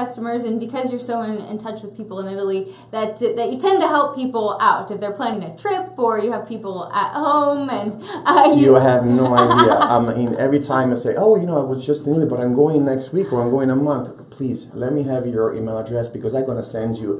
customers and because you're so in, in touch with people in Italy that that you tend to help people out if they're planning a trip or you have people at home and uh, you, you have no idea. I mean, every time I say, "Oh, you know, I was just in Italy, but I'm going next week or I'm going a month," please let me have your email address because I'm gonna send you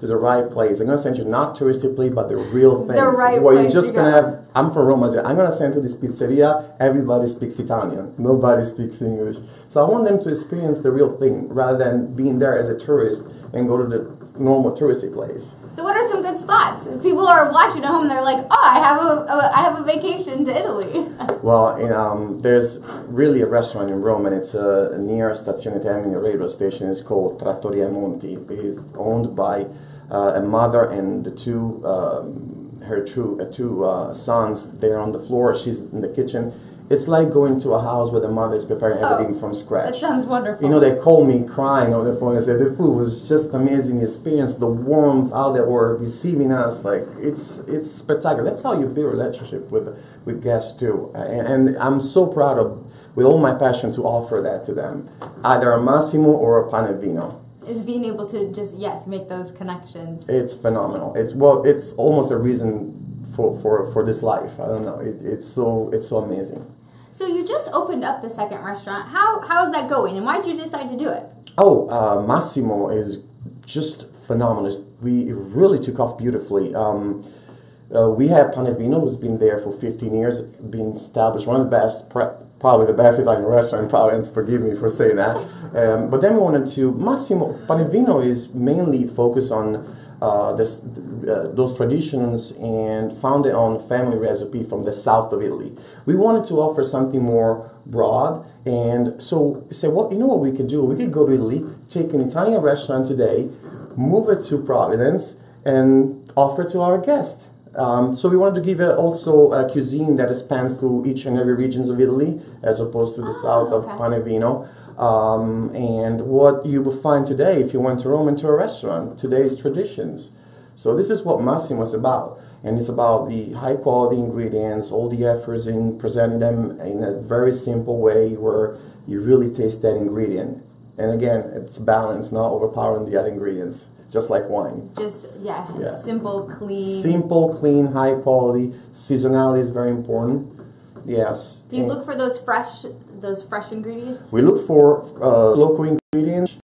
to the right place. I'm gonna send you not touristy place, but the real thing. The right Where place you're just to gonna have. I'm from Rome. I'm gonna send to this pizzeria. Everybody speaks Italian. Nobody speaks English. So I want them to experience the real thing rather than being there as a tourist and go to the normal touristy place. So what are some good spots? If people are watching at home, they're like, "Oh, I have a, a I have a vacation to Italy." Well, in, um, there's really a restaurant in Rome, and it's uh, near Stazione Termini the railway station. It's called Trattoria Monti. It's owned by a mother and the two um, her two uh, two uh, sons. They're on the floor. She's in the kitchen. It's like going to a house where the mother is preparing Oh, everything from That scratch. sounds wonderful. You know, they call me crying on the phone and say the food was just amazing experience, the warmth, how they were receiving us, like it's it's spectacular. That's how you build a relationship with with guests too. And, and I'm so proud of, with all my passion, to offer that to them, either a Massimo or a Panevino. Is being able to just yes make those connections. It's phenomenal. It's well, it's almost a reason for for, for this life. I don't know. It, it's so it's so amazing. So you just opened up the second restaurant. How how is that going, and why did you decide to do it? Oh, uh, Massimo is just phenomenal. We really took off beautifully. Um, uh, we have Panevino, who's been there for 15 years, been established, one of the best, pre- probably the best Italian restaurant in Providence, forgive me for saying that. Um, but then we wanted to, Massimo, Panevino is mainly focused on uh, this, uh, those traditions and founded on family recipe from the south of Italy. We wanted to offer something more broad, and so we said, well, you know what we could do? We could go to Italy, take an Italian restaurant today, move it to Providence, and offer it to our guests. Um, so we wanted to give it also a cuisine that spans to each and every regions of Italy, as opposed to the Ah, south of okay. Panevino. Um, and what you will find today, if you went to Rome into a restaurant, today's traditions. So this is what Massimo is about, and it's about the high quality ingredients, all the efforts in presenting them in a very simple way where you really taste that ingredient. And again, it's balanced, not overpowering the other ingredients, just like wine. Just yeah, Yeah. simple, clean. Simple, clean, high quality. Seasonality is very important. Yes. Do you And look for those fresh those fresh ingredients? we look for uh, local ingredients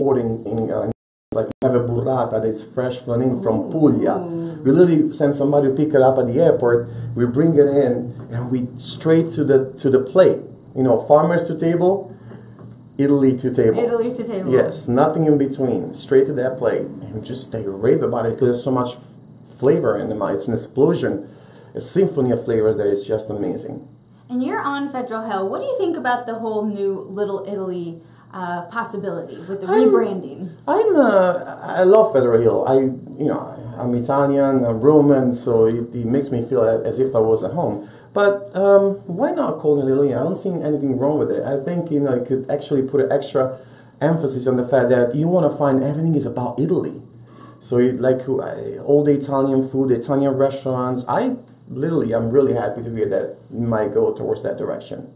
importing in, uh, like we have a burrata that's fresh flown in from Puglia. We literally send somebody to pick it up at the airport. We bring it in and we straight to the to the plate. You know, farmers to table, Italy to table. Italy to table. Yes, nothing in between. Straight to that plate, and just they rave about it because there's so much flavor in the mouth. It's an explosion, a symphony of flavors that is just amazing. And you're on Federal Hill. What do you think about the whole new Little Italy uh, possibility with the I'm- rebranding? I'm uh, I love Federal Hill. I you know I'm Italian, I'm Roman, so it, it makes me feel as if I was at home. But um, why not call it Italy? I don't see anything wrong with it. I think you know it could actually put an extra emphasis on the fact that you want to find everything is about Italy. So you like all the Italian food, the Italian restaurants. I literally, I'm really happy to hear that might go towards that direction.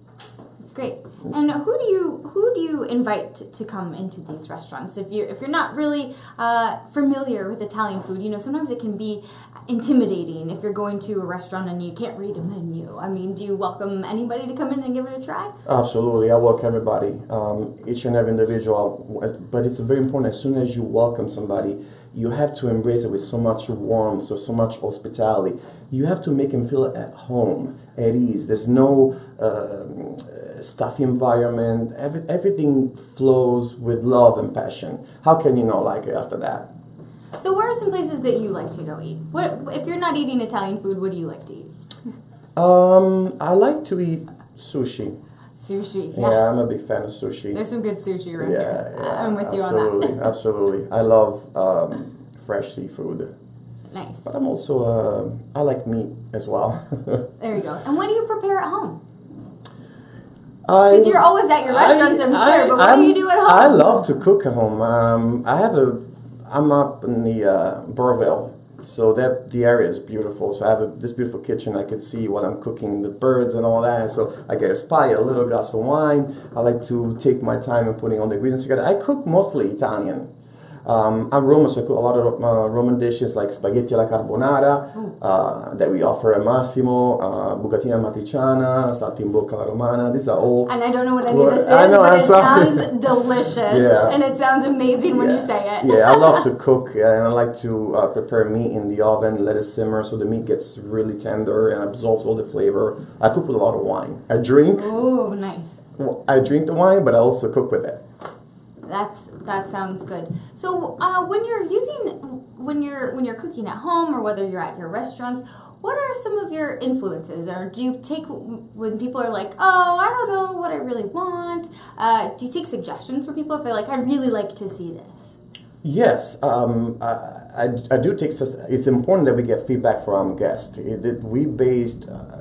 Great. And who do you who do you invite to, to come into these restaurants? If you're if you're not really uh, familiar with Italian food, you know sometimes it can be intimidating if you're going to a restaurant and you can't read a menu. I mean, do you welcome anybody to come in and give it a try? Absolutely, I welcome everybody, um, each and every individual. But it's very important. As soon as you welcome somebody, you have to embrace it with so much warmth, so so much hospitality. You have to make them feel at home, at ease. There's no uh, stuffy environment. Every, everything flows with love and passion. How can you not like it after that? So, where are some places that you like to go eat? What if you're not eating Italian food? What do you like to eat? Um, I like to eat sushi. Sushi. Yes. Yeah, I'm a big fan of sushi. There's some good sushi around yeah, here. yeah, I'm with you on absolutely, that. absolutely. absolutely. I love um, fresh seafood, nice. but I'm also uh, I like meat as well. There you go. And what do you prepare at home? Because you're always at your restaurants, I'm sure, but what do you do at home? I love to cook at home. Um, I have a I'm up in the uh, Burrillville so that the area is beautiful. So I have a, this beautiful kitchen. I could see while I'm cooking the birds and all that. And so I get a spy, a little glass of wine. I like to take my time in putting all the ingredients together. I cook mostly Italian. Um, I'm Roman, so I cook a lot of uh, Roman dishes like spaghetti alla carbonara uh, that we offer at Massimo, uh, bucatini amatriciana, saltimbocca alla romana. These are all. And I don't know what any of this is, I know, but it sounds delicious. Yeah. And it sounds amazing when you say it. yeah, I love to cook and I like to uh, prepare meat in the oven, let it simmer so the meat gets really tender and absorbs all the flavor. I cook with a lot of wine. I drink, Oh, nice. I drink the wine, but I also cook with it. That's that sounds good. So uh, when you're using when you're when you're cooking at home or whether you're at your restaurants, what are some of your influences? Or do you take when people are like, oh, I don't know what I really want? Uh, do you take suggestions from people if they're like, I'd really like to see this? Yes, um, I, I, do take. It's important that we get feedback from guests. It, it, we based uh,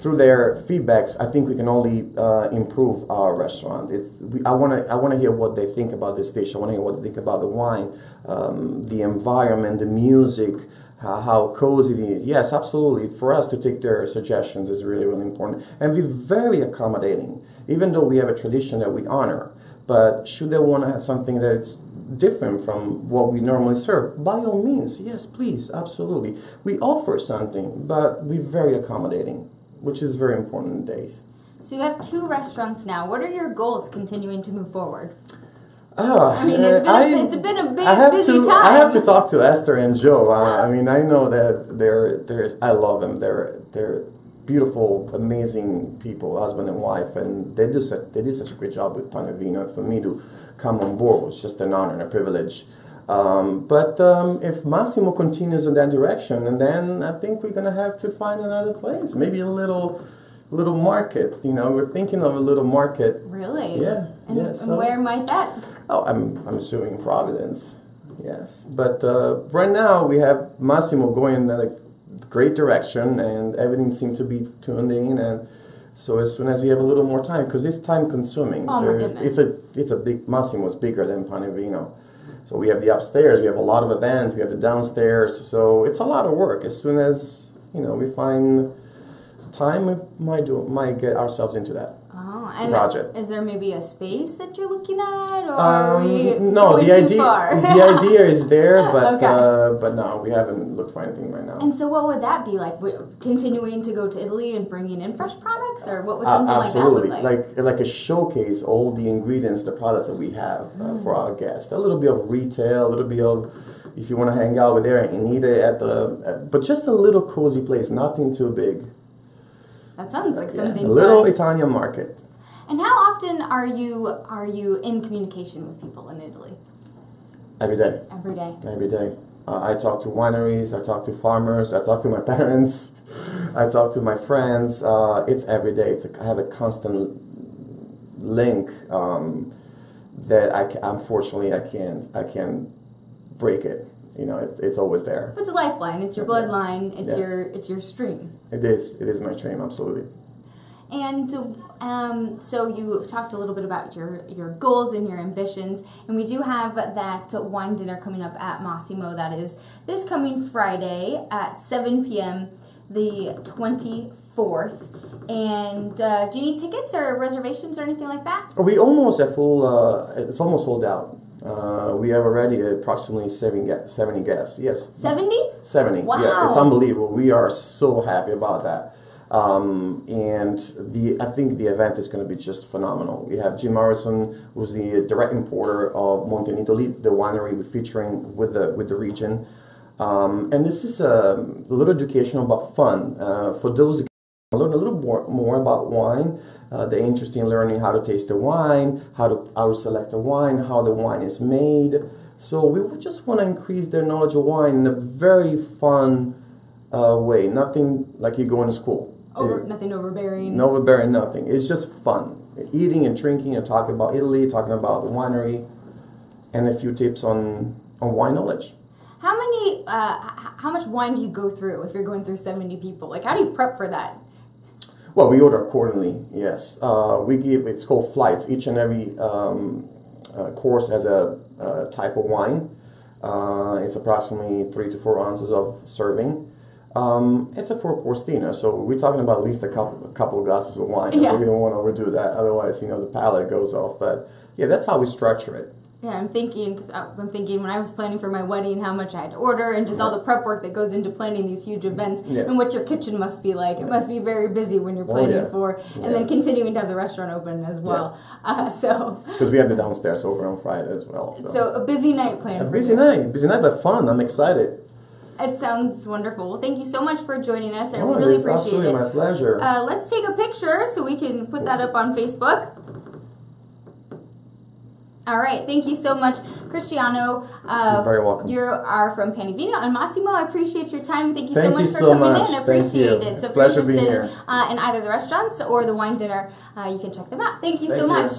through their feedbacks. I think we can only uh, improve our restaurant. It's, we, I want to. I want to hear what they think about this dish. I want to hear what they think about the wine, um, the environment, the music, how, how cozy it is. Yes, absolutely. For us to take their suggestions is really, really important, and be very accommodating. Even though we have a tradition that we honor, but should they want to have something that's different from what we normally serve, by all means, yes, please, absolutely. We offer something, but we're very accommodating, which is very important days. So you have two restaurants now. What are your goals continuing to move forward? Ah, I mean, it's been, I- it's been a big, have busy to. time. I have to talk to Esther and Joe. Uh, I mean, I know that they're they're. I love them. They're they're beautiful, amazing people, husband and wife, and they do such they did such a great job with Panevino. For me to come on board was just an honor and a privilege. Um, but um, if Massimo continues in that direction, and then I think we're gonna have to find another place, maybe a little little market. You know, we're thinking of a little market. Really? Yeah, And, yeah, and where might that? Oh, I'm I'm assuming Providence. Yes, but uh, right now we have Massimo going in a great direction, and everything seems to be tuned in. And so as soon as we have a little more time, because it's time consuming. Oh, It's a it's a big Massimo's bigger than Panevino. So we have the upstairs, we have a lot of events, we have the downstairs. So it's a lot of work. As soon as you know we find time, we might do might get ourselves into that. And Project. is there maybe a space that you're looking at, or are we Um, no, the too idea far? the idea is there, but Okay. uh, but no, we haven't looked for anything right now. And so, what would that be like? Continuing to go to Italy and bringing in fresh products, or what would Uh, something absolutely, like that look like? like like a showcase all the ingredients, the products that we have uh, for our guests. A little bit of retail, a little bit of if you want to hang out with there and eat it at the, at, but just a little cozy place, nothing too big. That sounds like Yeah, something. a little fun. Italian market. And how often are you are you in communication with people in Italy? Every day, Every day. every day. Uh, I talk to wineries, I talk to farmers, I talk to my parents, I talk to my friends. Uh, it's every day. It's a, I have a constant link um, that I unfortunately I can't I can't break it. You know, it, it's always there. It's a lifeline. It's your bloodline. It's Yeah. your it's your stream. It is it is my dream, absolutely. And um, so you talked a little bit about your, your goals and your ambitions, and we do have that wine dinner coming up at Massimo. That is this coming Friday at 7 p.m., the 24th. And uh, do you need tickets or reservations or anything like that? We almost have full. Uh, it's almost sold out. Uh, we have already approximately 70, guests. Yes, 70? 70. Yeah, it's unbelievable. We are so happy about that. Um, and the I think the event is going to be just phenomenal. We have Jim Morrison, who's the direct importer of Montenidoli, the winery we're featuring with the with the region. Um, and this is a, little educational but fun uh, for those who learn a little more, more about wine. Uh, they're interested in learning how to taste the wine, how to how to select the wine, how the wine is made. So we just want to increase their knowledge of wine in a very fun uh, way. Nothing like you going to school. Over, It- nothing overbearing. no overbearing, nothing. It's just fun. Eating and drinking and talking about Italy, talking about the winery, and a few tips on, on wine knowledge. How many? Uh, how much wine do you go through if you're going through 70 people? Like, how do you prep for that? Well, we order accordingly, yes. Uh, we give, it's called flights. Each and every um, uh, course has a, uh type of wine. Uh, it's approximately three to four ounces of serving. Um, it's a four course dinner, so we're talking about at least a couple, a couple of glasses of wine. Yeah. We don't want to overdo that, otherwise, you know, the palate goes off. But yeah, that's how we structure it. Yeah, I'm thinking because I'm thinking when I was planning for my wedding, how much I had to order, and just all the prep work that goes into planning these huge events, Yes. and what your kitchen must be like. It must be very busy when you're Oh, planning yeah. for, and Yeah. then continuing to have the restaurant open as well. Uh, so, Because we have the downstairs over on Friday as well. So, so a busy night planned. a busy you. night, busy night, but fun. I'm excited. It sounds wonderful. Well, thank you so much for joining us. I Oh, really it's appreciate absolutely it. my pleasure. Uh, let's take a picture so we can put that up on Facebook. All right, thank you so much, Cristiano. Uh, You're very welcome. You are from Panevino, and Massimo. I appreciate your time. Thank you so much you for so coming much. in. I Thank appreciate it. So if Pleasure you're being interested here. uh, in either the restaurants or the wine dinner, uh, you can check them out. Thank you Thank so you. much.